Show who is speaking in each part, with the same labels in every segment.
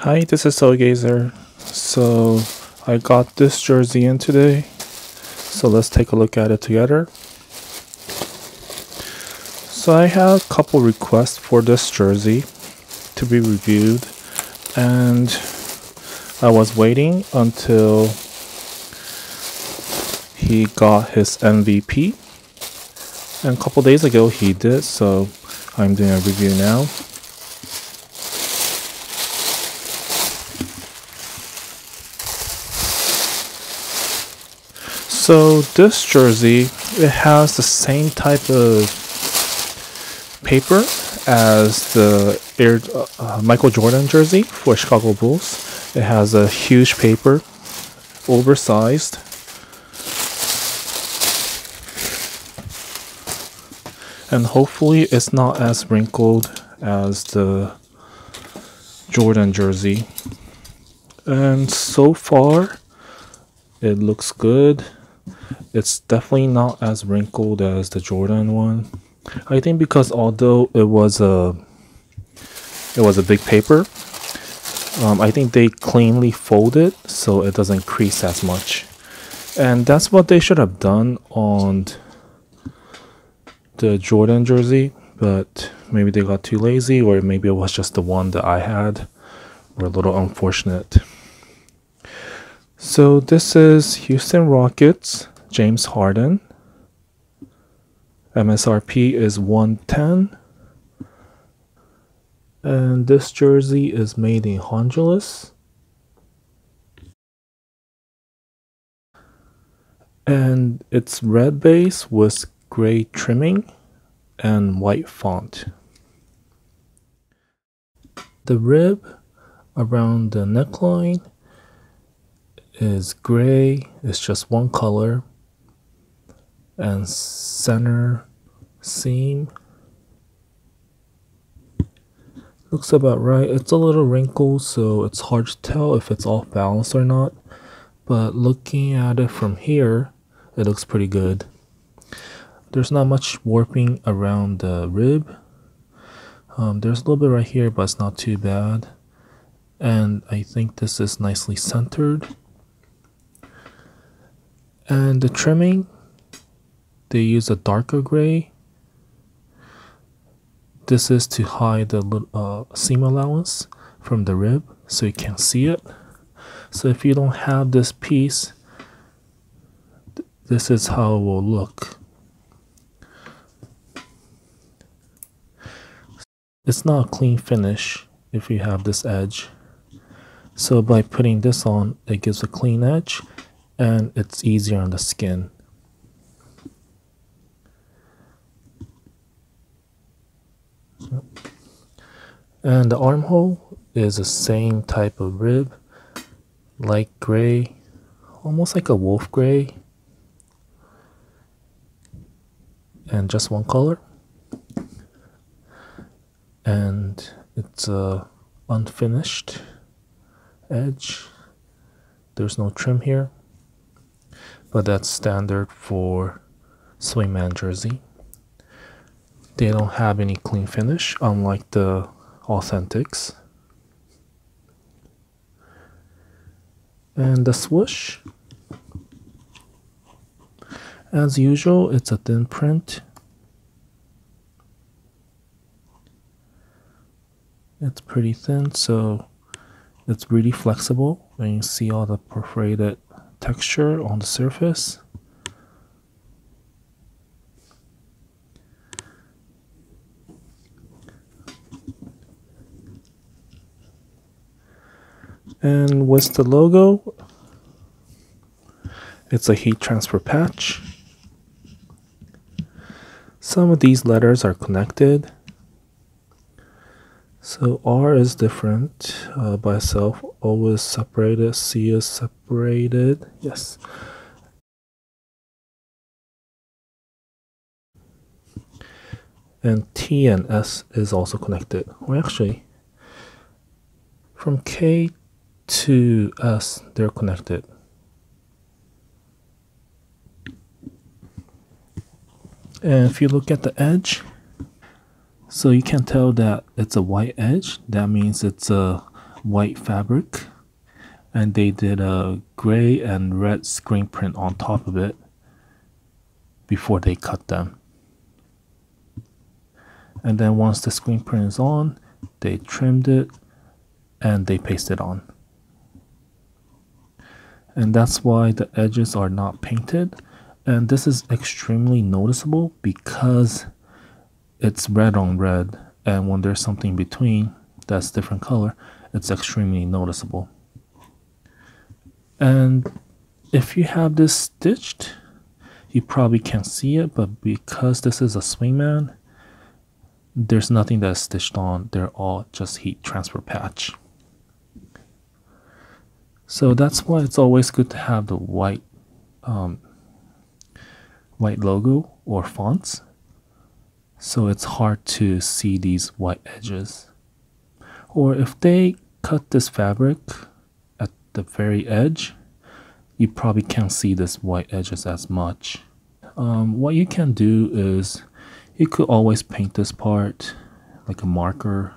Speaker 1: Hi, this is Solegazer. So I got this jersey in today. So let's take a look at it together. So I have a couple requests for this jersey to be reviewed and I was waiting until he got his MVP and a couple days ago he did so I'm doing a review now So this jersey, it has the same type of paper as the Air uh, Michael Jordan jersey for Chicago Bulls. It has a huge paper, oversized. And hopefully it's not as wrinkled as the Jordan jersey. And so far, it looks good. It's definitely not as wrinkled as the Jordan one. I think because although it was a it was a big paper, um, I think they cleanly fold it so it doesn't crease as much. And that's what they should have done on the Jordan jersey, but maybe they got too lazy or maybe it was just the one that I had. We're a little unfortunate. So this is Houston Rockets James Harden. MSRP is 110. And this jersey is made in Honduras. And it's red base with gray trimming and white font. The rib around the neckline is gray, it's just one color and center seam looks about right. It's a little wrinkled so it's hard to tell if it's off balance or not but looking at it from here it looks pretty good. There's not much warping around the rib. Um, there's a little bit right here but it's not too bad. And I think this is nicely centered and the trimming they use a darker gray. This is to hide the uh, seam allowance from the rib so you can't see it. So if you don't have this piece, th this is how it will look. It's not a clean finish if you have this edge. So by putting this on, it gives a clean edge and it's easier on the skin. And the armhole is the same type of rib, light gray, almost like a wolf gray, and just one color. And it's a unfinished edge. There's no trim here, but that's standard for swingman jersey. They don't have any clean finish, unlike the Authentics. And the swoosh. As usual, it's a thin print. It's pretty thin, so it's really flexible. And you see all the perforated texture on the surface. And with the logo, it's a heat transfer patch. Some of these letters are connected. So R is different uh, by itself, O is separated, C is separated, yes. And T and S is also connected. Or actually, from K to S, they're connected. And if you look at the edge, so you can tell that it's a white edge. That means it's a white fabric and they did a gray and red screen print on top of it before they cut them. And then once the screen print is on, they trimmed it and they pasted on. And that's why the edges are not painted. And this is extremely noticeable because it's red on red. And when there's something between that's different color, it's extremely noticeable. And if you have this stitched, you probably can't see it, but because this is a swingman, there's nothing that's stitched on. They're all just heat transfer patch. So that's why it's always good to have the white um, white logo or fonts. So it's hard to see these white edges. Or if they cut this fabric at the very edge, you probably can't see this white edges as much. Um, what you can do is you could always paint this part like a marker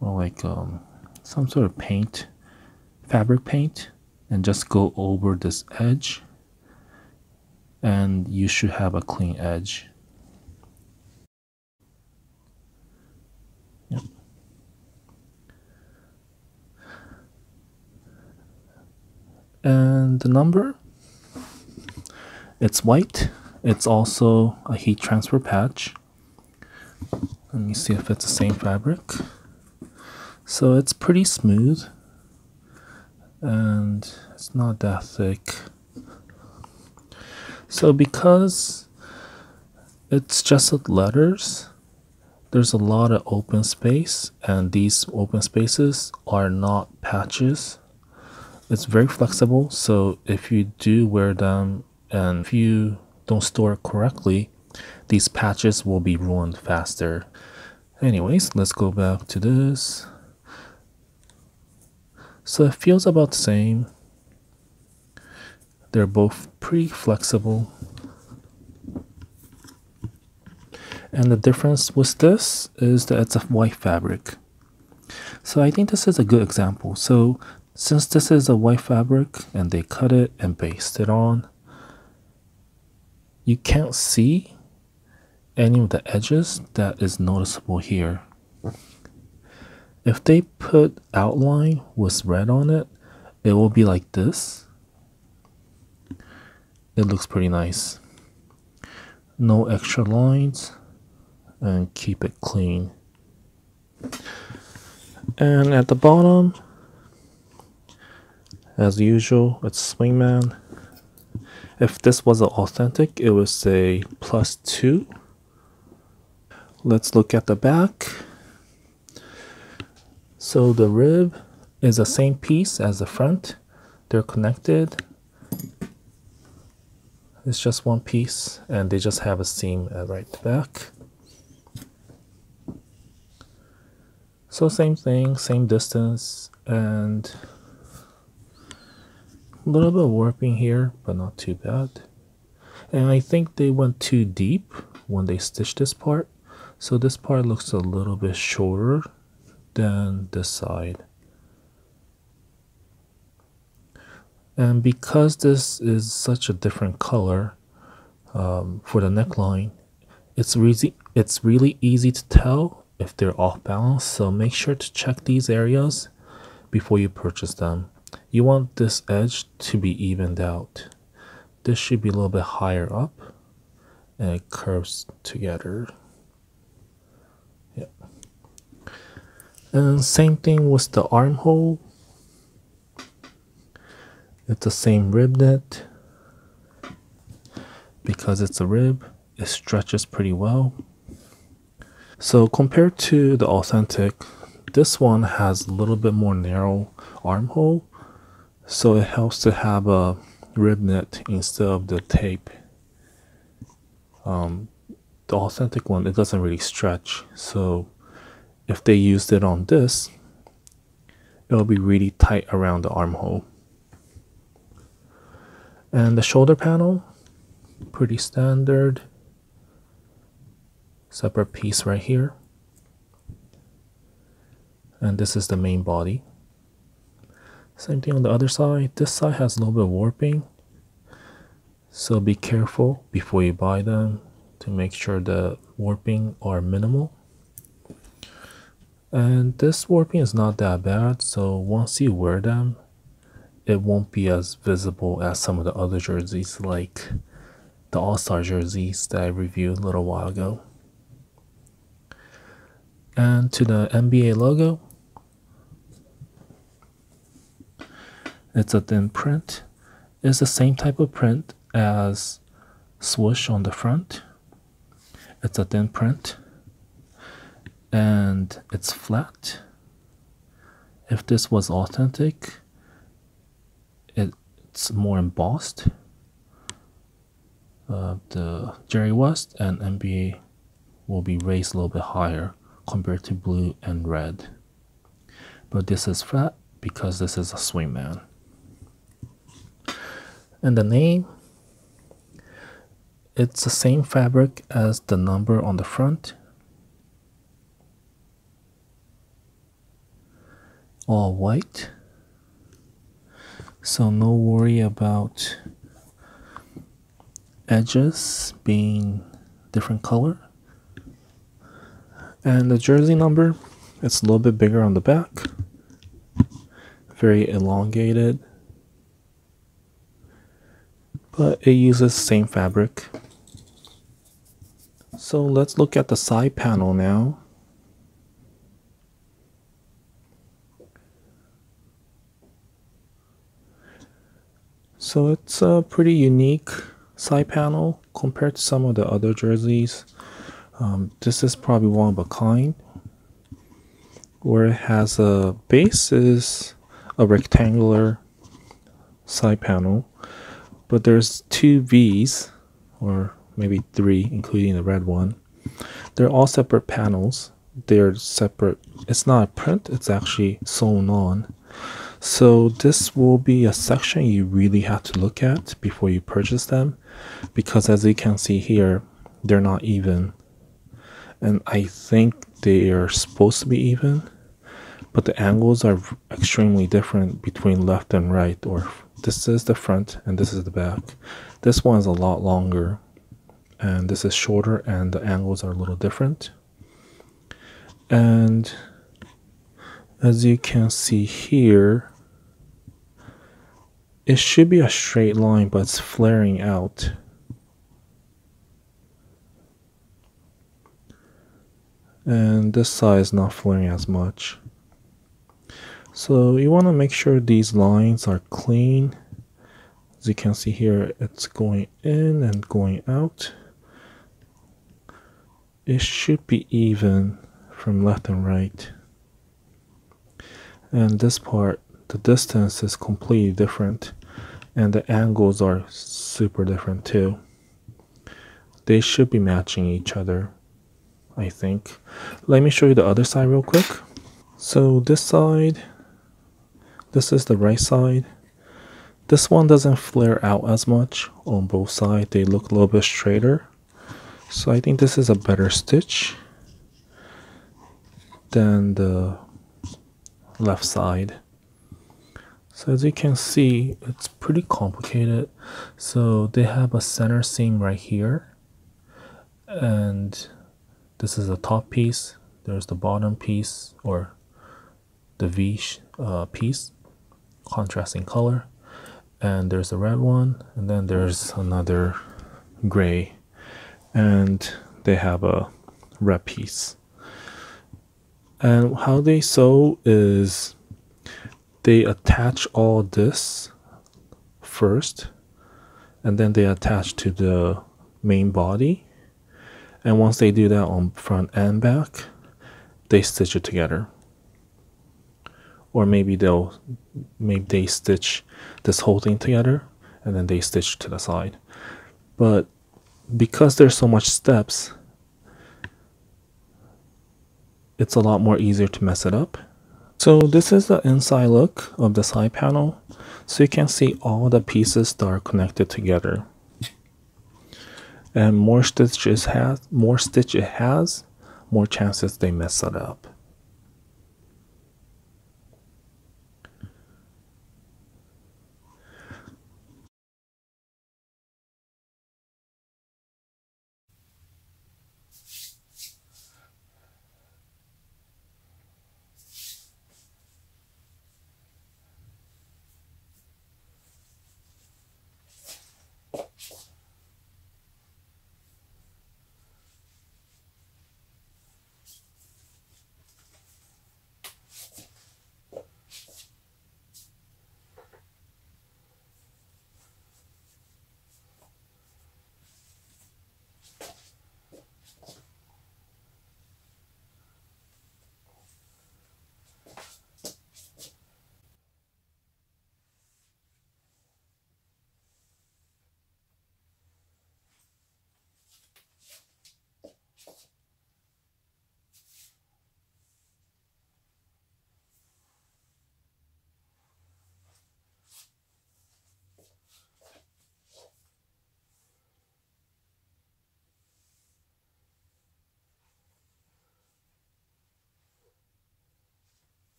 Speaker 1: or like um, some sort of paint, fabric paint, and just go over this edge and you should have a clean edge. And the number, it's white it's also a heat transfer patch. Let me see if it's the same fabric. So it's pretty smooth and it's not that thick. So because it's just letters, there's a lot of open space and these open spaces are not patches. It's very flexible so if you do wear them and if you don't store it correctly, these patches will be ruined faster. Anyways, let's go back to this. So it feels about the same. They're both pretty flexible. And the difference with this is that it's a white fabric. So I think this is a good example. So since this is a white fabric and they cut it and basted it on, you can't see any of the edges that is noticeable here. If they put outline with red on it, it will be like this. It looks pretty nice. No extra lines and keep it clean. And at the bottom, as usual, it's Swingman if this was authentic, it would say plus 2. Let's look at the back. So the rib is the same piece as the front. They're connected. It's just one piece and they just have a seam right back. So same thing, same distance and a little bit of warping here, but not too bad. And I think they went too deep when they stitched this part. So this part looks a little bit shorter than this side. And because this is such a different color um, for the neckline, it's it's really easy to tell if they're off balance. So make sure to check these areas before you purchase them. You want this edge to be evened out. This should be a little bit higher up and it curves together. Yeah. And same thing with the armhole. It's the same rib knit. Because it's a rib, it stretches pretty well. So compared to the authentic, this one has a little bit more narrow armhole so it helps to have a rib knit instead of the tape. Um, the authentic one it doesn't really stretch. So if they used it on this it'll be really tight around the armhole. And the shoulder panel pretty standard. Separate piece right here. And this is the main body same thing on the other side. This side has a little bit of warping. So be careful before you buy them to make sure the warping are minimal. And this warping is not that bad so once you wear them it won't be as visible as some of the other jerseys like the all-star jerseys that i reviewed a little while ago. And to the nba logo it's a thin print it's the same type of print as swoosh on the front it's a thin print and it's flat. If this was authentic, it's more embossed. Uh, the Jerry West and NBA will be raised a little bit higher compared to blue and red. But this is flat because this is a swingman. And the name, it's the same fabric as the number on the front. All white. So no worry about edges being different color. And the jersey number it's a little bit bigger on the back. Very elongated but it uses the same fabric. So let's look at the side panel now. So it's a pretty unique side panel compared to some of the other jerseys. Um, this is probably one of a kind. Where it has a base is a rectangular side panel but there's two V's or maybe three including the red one. They're all separate panels. They're separate. It's not a print it's actually sewn on. So this will be a section you really have to look at before you purchase them because as you can see here, they're not even. And I think they are supposed to be even, but the angles are extremely different between left and right or this is the front and this is the back. This one is a lot longer and this is shorter and the angles are a little different. And as you can see here, it should be a straight line, but it's flaring out. And this side is not flaring as much. So you want to make sure these lines are clean. As you can see here, it's going in and going out. It should be even from left and right. And this part the distance is completely different and the angles are super different too. They should be matching each other, I think. Let me show you the other side real quick. So this side, this is the right side. This one doesn't flare out as much on both sides. They look a little bit straighter. So I think this is a better stitch than the left side. So as you can see, it's pretty complicated. So they have a center seam right here. And this is the top piece. There's the bottom piece or the V uh, piece, contrasting color. And there's the red one. And then there's another gray. And they have a red piece. And how they sew is they attach all this first and then they attach to the main body and once they do that on front and back they stitch it together or maybe they'll maybe they stitch this whole thing together and then they stitch to the side but because there's so much steps it's a lot more easier to mess it up so this is the inside look of the side panel. So you can see all the pieces that are connected together. And more stitches has more stitch it has, more chances they mess it up.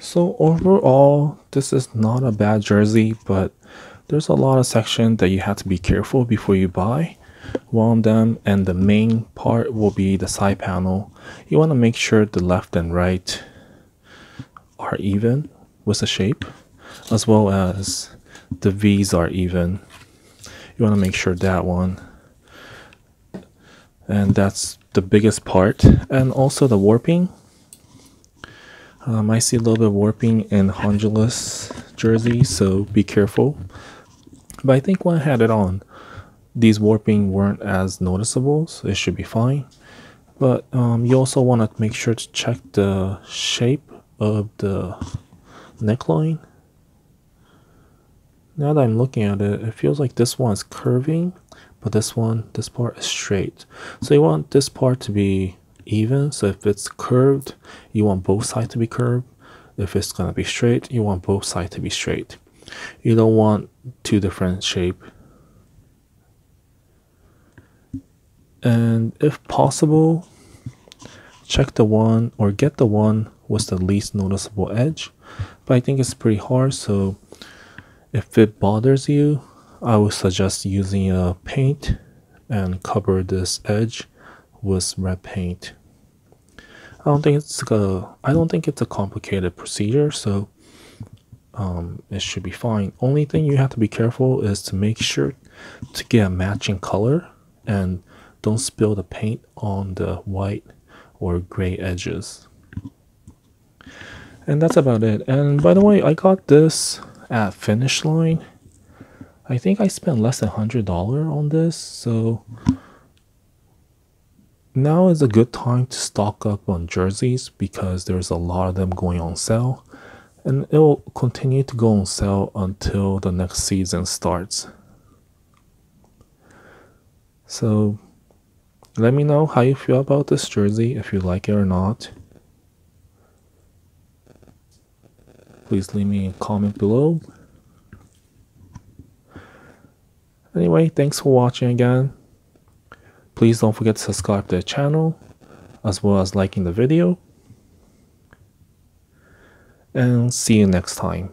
Speaker 1: So overall, this is not a bad jersey, but there's a lot of section that you have to be careful before you buy. One of them and the main part will be the side panel. You want to make sure the left and right are even with the shape, as well as the V's are even. You want to make sure that one. And that's the biggest part. And also the warping. Um, I see a little bit of warping in Honduras jersey, so be careful. But I think when I had it on, these warping weren't as noticeable, so it should be fine. But um, you also want to make sure to check the shape of the neckline. Now that I'm looking at it, it feels like this one is curving, but this one, this part is straight. So you want this part to be even. So if it's curved, you want both sides to be curved. If it's going to be straight, you want both sides to be straight. You don't want two different shape. And if possible, check the one or get the one with the least noticeable edge. But I think it's pretty hard, so if it bothers you, I would suggest using a paint and cover this edge with red paint. I don't think it's a I don't think it's a complicated procedure, so um, it should be fine. Only thing you have to be careful is to make sure to get a matching color and don't spill the paint on the white or gray edges. And that's about it. And by the way, I got this at Finish Line. I think I spent less than $100 on this, so now is a good time to stock up on jerseys because there's a lot of them going on sale and it will continue to go on sale until the next season starts. So let me know how you feel about this jersey, if you like it or not. Please leave me a comment below. Anyway, thanks for watching again. Please don't forget to subscribe to the channel as well as liking the video and see you next time.